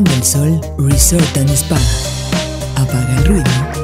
Del Sol Resort and Spa. Apaga el ruido